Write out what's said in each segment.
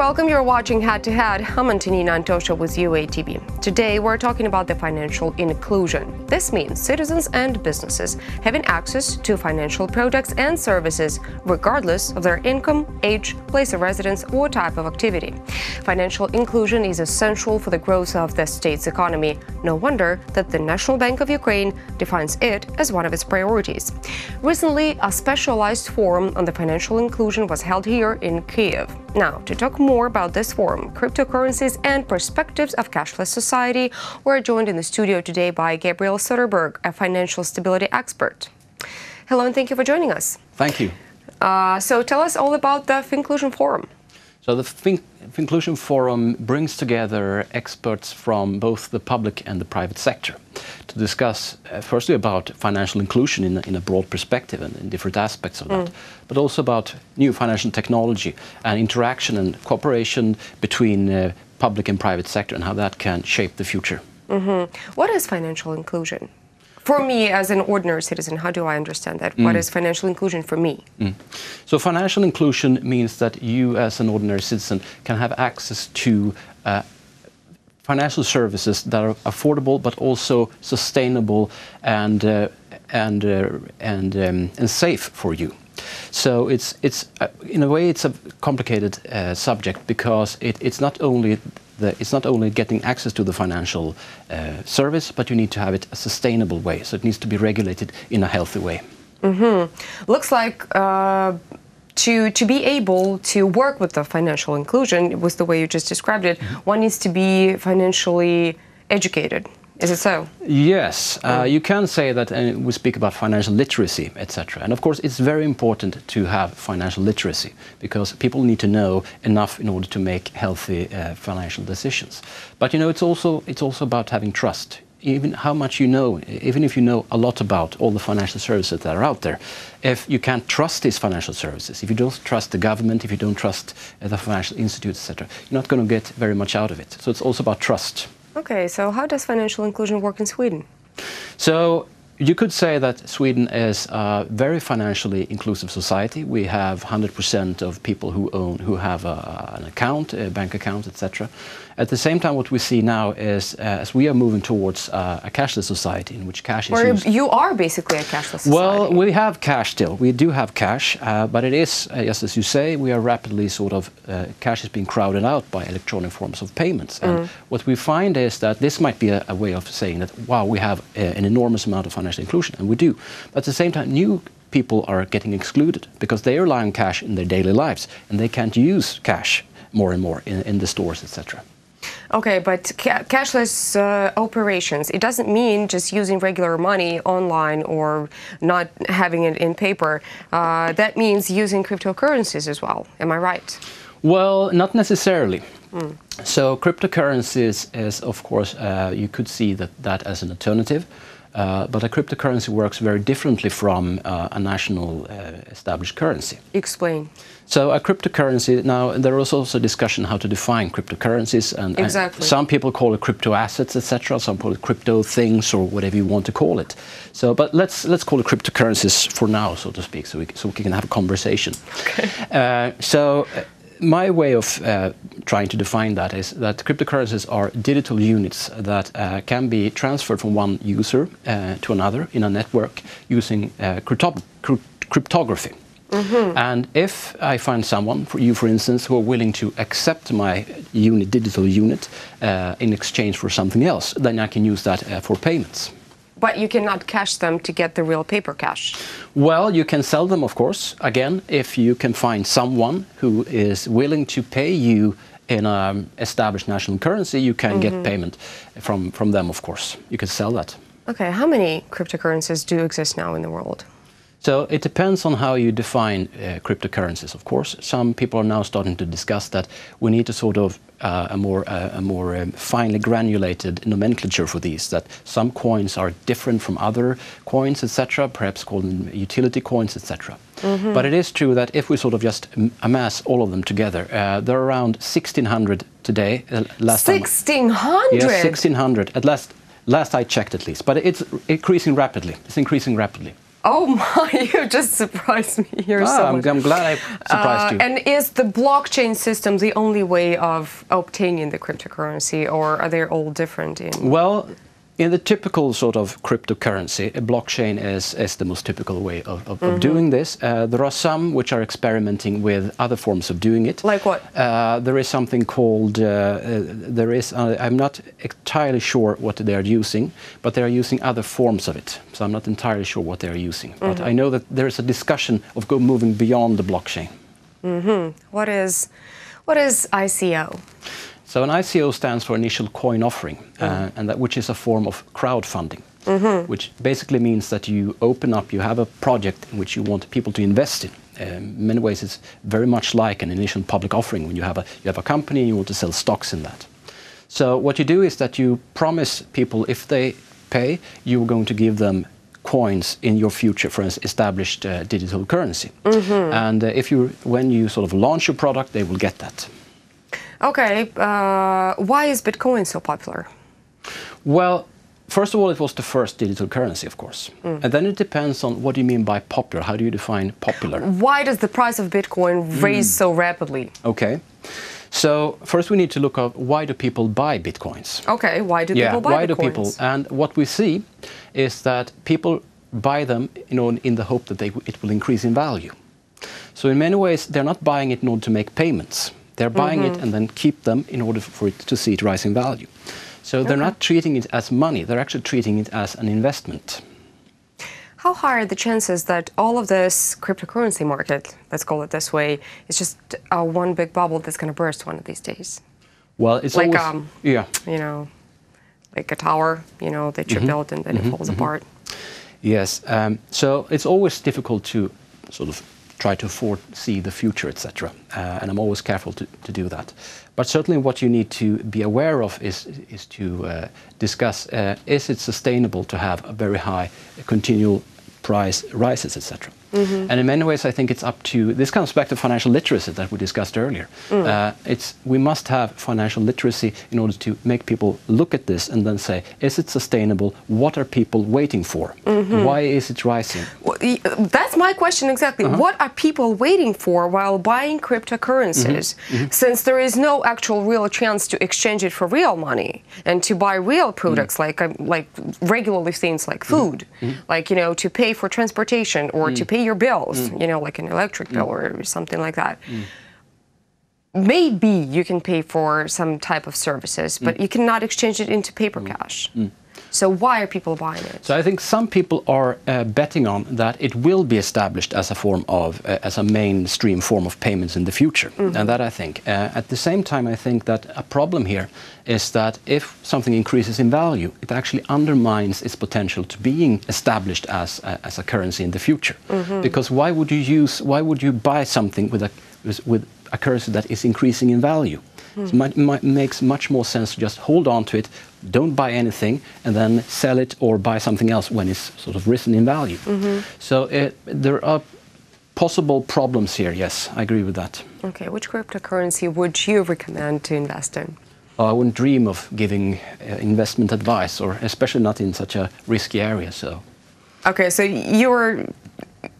welcome. You're watching Head to Head. I'm Antonina Antosha with UATV. Today, we're talking about the financial inclusion. This means citizens and businesses having access to financial products and services regardless of their income, age, place of residence, or type of activity. Financial inclusion is essential for the growth of the state's economy. No wonder that the National Bank of Ukraine defines it as one of its priorities. Recently, a specialized forum on the financial inclusion was held here in Kiev. Now, to talk more about this forum, cryptocurrencies and perspectives of cashless society, we're joined in the studio today by Gabriel Söderberg, a financial stability expert. Hello, and thank you for joining us. Thank you. Uh, so, tell us all about the Finclusion Forum. So the fin Finclusion Forum brings together experts from both the public and the private sector to discuss, uh, firstly, about financial inclusion in, in, a broad perspective and in different aspects of that, mm. but also about new financial technology and interaction and cooperation between uh, public and private sector and how that can shape the future. Mm -hmm. What is financial inclusion? For me as an ordinary citizen, how do I understand that? Mm. What is financial inclusion for me? Mm. So, financial inclusion means that you, as an ordinary citizen, can have access to uh, financial services that are affordable but also sustainable and uh, and uh, and um, and safe for you. So it's it's uh, in a way it's a complicated uh, subject because it, it's not only the, it's not only getting access to the financial uh, service, but you need to have it a sustainable way. So it needs to be regulated in a healthy way. Mm -hmm. Looks like uh, to to be able to work with the financial inclusion, it was the way you just described it. Mm -hmm. One needs to be financially educated. Is it so? Yes, uh, you can say that uh, we speak about financial literacy, etc. And of course, it's very important to have financial literacy because people need to know enough in order to make healthy uh, financial decisions. But you know, it's also it's also about having trust. Even how much you know, even if you know a lot about all the financial services that are out there, if you can't trust these financial services, if you don't trust the government, if you don't trust uh, the financial institutes, etc., you're not going to get very much out of it. So it's also about trust. Okay, so how does financial inclusion work in Sweden? So you could say that Sweden is a very financially inclusive society. We have 100% of people who own, who have a, an account, a bank account, etc. At the same time, what we see now is uh, as we are moving towards uh, a cashless society in which cash is or used. You are basically a cashless society. Well, we have cash still. We do have cash, uh, but it is, uh, just as you say, we are rapidly sort of, uh, cash is being crowded out by electronic forms of payments. And mm. what we find is that this might be a, a, way of saying that, wow, we have uh, an enormous amount of financial inclusion, and we do. But at the same time, new people are getting excluded because they rely on cash in their daily lives and they can't use cash more and more in, in the stores, etc. Okay, but ca cashless uh, operations, it doesn't mean just using regular money online or not having it in paper. Uh, that means using cryptocurrencies as well. Am I right? Well, not necessarily. Mm. So cryptocurrencies is, of course, uh, you could see that, that as an alternative. Uh, but a cryptocurrency works very differently from uh, a national uh, established currency. Explain. So a cryptocurrency, now there is also discussion how to define cryptocurrencies and, exactly. and some people call it crypto assets, etc. Some call it crypto things or whatever you want to call it. So, but let's let's call it cryptocurrencies for now, so to speak, so we, so we can have a conversation. Okay. Uh, so my way of uh, trying to define that is that cryptocurrencies are digital units that uh, can be transferred from one user uh, to another in a network using uh, cryptography. Mm -hmm. And if I find someone, for you for instance, who are willing to accept my unit, digital unit uh, in exchange for something else, then I can use that uh, for payments. But you cannot cash them to get the real paper cash. Well, you can sell them, of course, again, if you can find someone who is willing to pay you in an established national currency, you can mm -hmm. get mm-hmm. payment from, from them, of course. You can sell that. Okay, how many cryptocurrencies do exist now in the world? So it depends on how you define uh, cryptocurrencies, of course. Some people are now starting to discuss that we need to sort of uh, a more, uh, a more um, finely granulated nomenclature for these, that some coins are different from other coins, etc., perhaps called utility coins, etc. Mm -hmm. But it is true that if we sort of just amass all of them together, uh, there are around 1,600 today. Uh, last 1,600? Yes, 1,600, at last, last I checked at least. But it's increasing rapidly. It's increasing rapidly. Oh my, you just surprised me here ah, so I'm. I'm glad I surprised Uh, you. and is the blockchain system the only way of obtaining the cryptocurrency, or are they all different? In Well, in the typical sort of cryptocurrency, a blockchain is, is the most typical way of, of, Mm-hmm. of doing this. Uh, there are some which are experimenting with other forms of doing it. Like what? Uh, there is something called, uh, uh, there is, uh, I'm not entirely sure what they are using, but they are using other forms of it. So I'm not entirely sure what they are using. But Mm-hmm. I know that there is a discussion of go moving beyond the blockchain. what is what is ICO? So an ICO stands for initial coin offering, uh, and that which is a form of crowdfunding, which basically means that you open up, you have a project in which you want people to invest in. Um, in many ways, it's very much like an initial public offering when you have a you have a company and you want to sell stocks in that. So what you do is that you promise people if they pay, you're going to give them coins in your future for an established uh, digital currency. And uh, if you when you sort of launch your product, they will get that. Okay, uh, why is Bitcoin so popular? Well, first of all, it was the first digital currency, of course. And then it depends on what do you mean by popular. How do you define popular? Why does the price of Bitcoin raise so rapidly? Okay. So first we need to look at why do people buy bitcoins? Okay, why do yeah, people buy why Bitcoins? do people? And what we see is that people buy them you know, in the hope that they, it will increase in value. So in many ways, they're not buying it in order to make payments. They're buying it and then keep them in order for it to see it rise in value. So they're not treating it as money. They're actually treating it as an investment. How high are the chances that all of this cryptocurrency market, let's call it this way, is just uh, one big bubble that's going to burst one of these days? Well, it's Like, always um, yeah. You know, like a tower, you know, that you build and then it falls apart. Yes. Um, so it's always difficult to sort of try to foresee the future, etc. Uh, and I'm always careful to, to do that. But certainly, what you need to be aware of is is to uh, discuss: uh, is it sustainable to have a very high continual price rises, etc. Mm-hmm. And in many ways, I think it's up to this comes back to financial literacy that we discussed earlier. Mm. Uh, it's we must have financial literacy in order to make people look at this and then say, is it sustainable? What are people waiting for? Mm-hmm. Why is it rising? Well, uh, That's my question exactly. Uh-huh. What are people waiting for while buying cryptocurrencies? Mm-hmm. Since there is no actual real chance to exchange it for real money and to buy real products like um, like regularly things like food, like you know to pay for transportation or to mm. pay your bills, mm. you know like an electric mm. bill or something like that. Maybe you can pay for some type of services, but you cannot exchange it into paper cash. So why are people buying it? So I think some people are uh, betting on that it will be established as a form of, uh, as a mainstream form of payments in the future. And that I think. Uh, at the same time, I think that a problem here is that if something increases in value, it actually undermines its potential to being established as a, as a currency in the future. Because why would you use, why would you buy something with a, with a currency that is increasing in value? It mu- mu- makes much more sense to just hold on to it, don't buy anything, and then sell it or buy something else when it's sort of risen in value. So it, there are possible problems here. Yes, I agree with that. Okay, which cryptocurrency would you recommend to invest in? Uh, I wouldn't dream of giving uh, investment advice, or especially not in such a risky area. So. Okay, so you're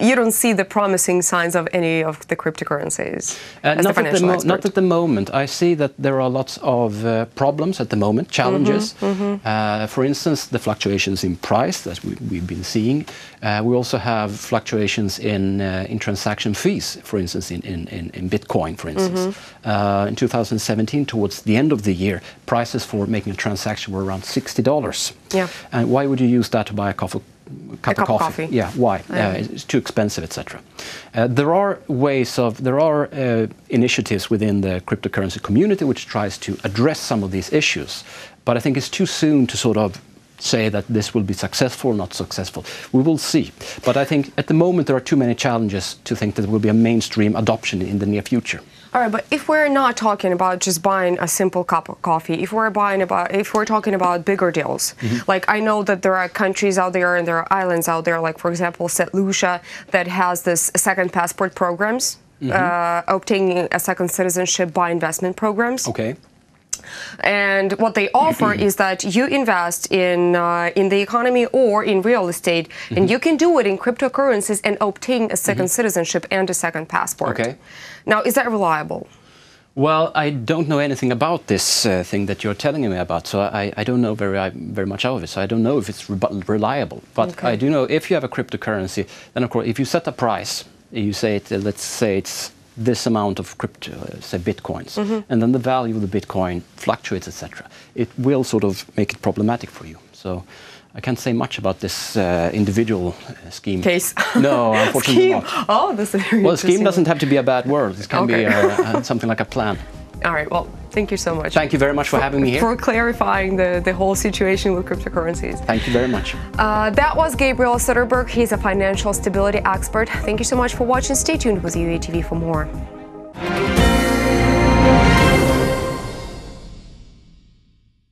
you don't see the promising signs of any of the cryptocurrencies Uh, not, at the not at the moment. I see that there are lots of uh, problems at the moment, challenges. Uh, for instance, the fluctuations in price that we, we've been seeing. Uh, we also have fluctuations in, uh, in transaction fees, for instance, in, in, in, in Bitcoin, for instance. Uh, in 2017, towards the end of the year, prices for making a transaction were around $60. Yeah. And why would you use that to buy a coffee? Cup, cup of coffee. Yeah, why? Uh, it's too expensive, etc. Uh, there are ways of there are uh, initiatives within the cryptocurrency community which tries to address some of these issues, but I think it's too soon to sort of say that this will be successful or not successful. We will see. But I think at the moment there are too many challenges to think that there will be a mainstream adoption in the near future. All right, but if we're not talking about just buying a simple cup of coffee, if we're buying about, if we're talking about bigger deals, like I know that there are countries out there and there are islands out there, like for example, St. Lucia, that has this second passport programs, uh, obtaining a second citizenship by investment programs. Okay. And what they offer is that you invest in uh, in the economy or in real estate, mm-hmm. and you can do it in cryptocurrencies and obtain a 2nd mm-hmm. citizenship and a second passport. Okay. Now, is that reliable? Well, I don't know anything about this uh, thing that you're telling me about, so I, I don't know very very much of it. So I don't know if it's re- reliable. But okay. I do know if you have a cryptocurrency, then of course, if you set a price, you say it. Uh, let's say it's this amount of crypto, uh, say bitcoins, mm-hmm. and then the value of the bitcoin fluctuates, etc. It will sort of make it problematic for you. So. I can't say much about this uh, individual uh, scheme. Case. No, unfortunately scheme. not. Oh, this is very Well, scheme doesn't have to be a bad word. It can okay. be uh, something like a plan. All right. Well, thank you so much. Thank you very much for, for having me here. For clarifying the, the whole situation with cryptocurrencies. Thank you very much. Uh, that was Gabriel Söderberg. He's a financial stability expert. Thank you so much for watching. Stay tuned with UATV for more.